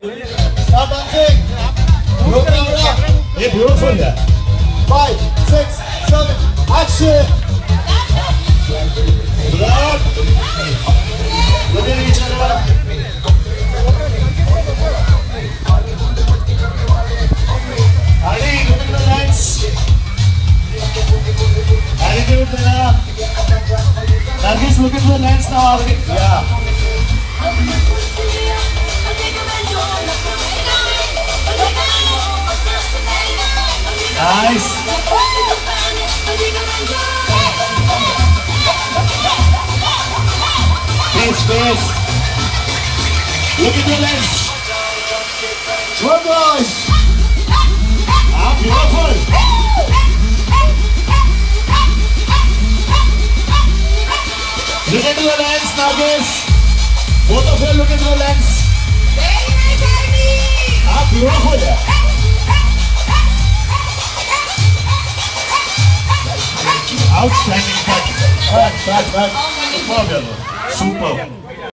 Start dancing. Look camera. Yeah, beautiful. Yeah. Five, six, seven, action. Look. Look at each other. Ali, look at the Nana. Nargis, look at the lens now. Yeah. Nice. Face, face. Look at the lens. One guys. Ah, beautiful. Look into the lens, Nargis. Both of you look into the lens. Outstanding. Back, back, back. Come on, Supa.